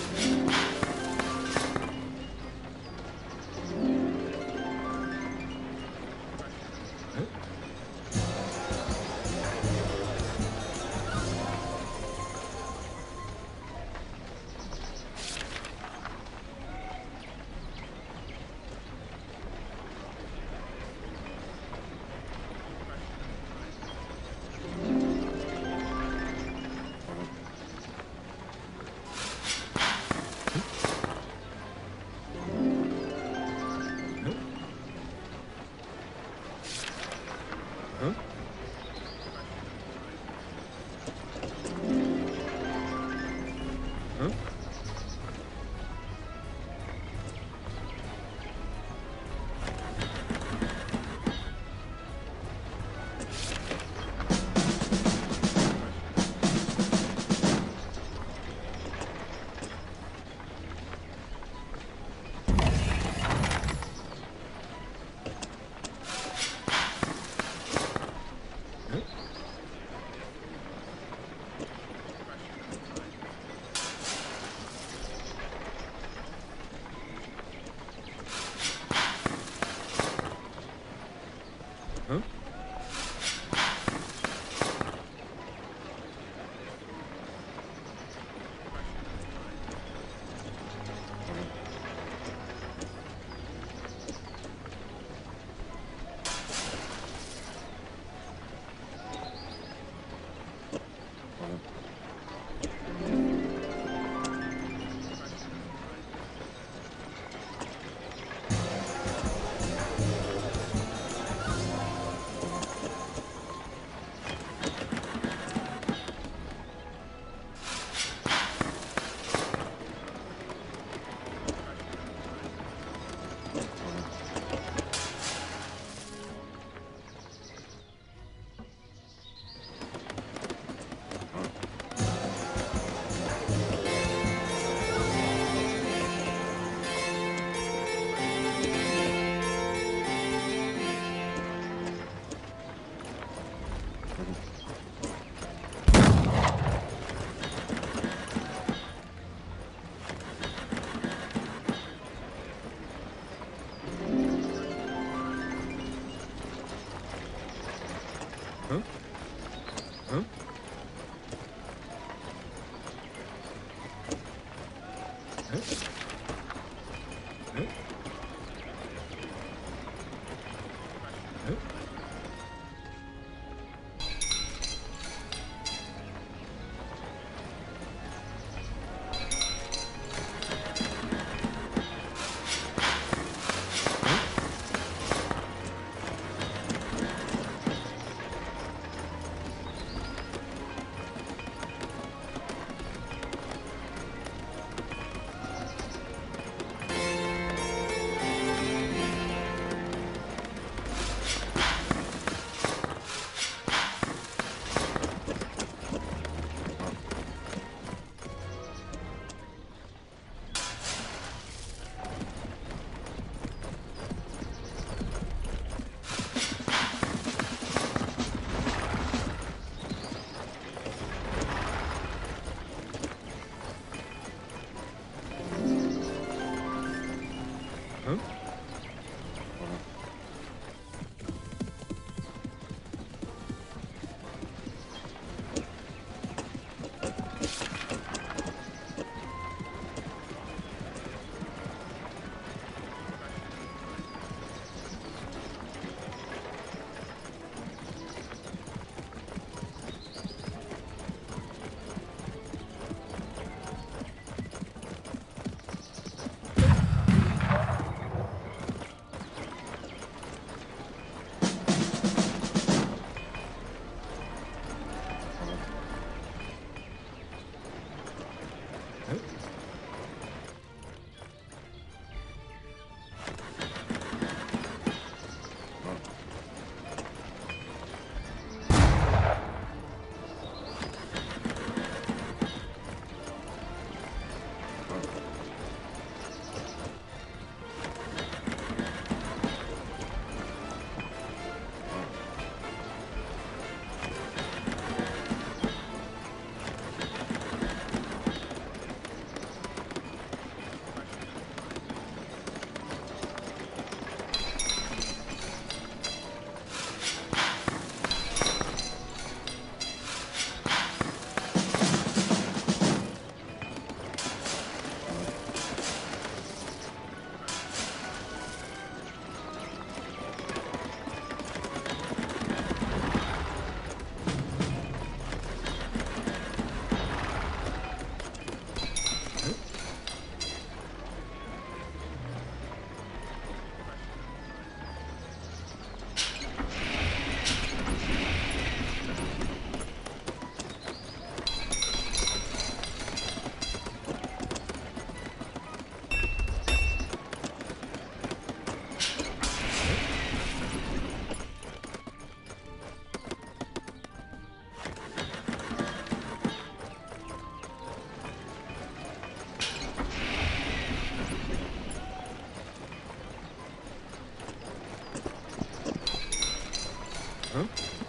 응? Huh? Huh? Hã?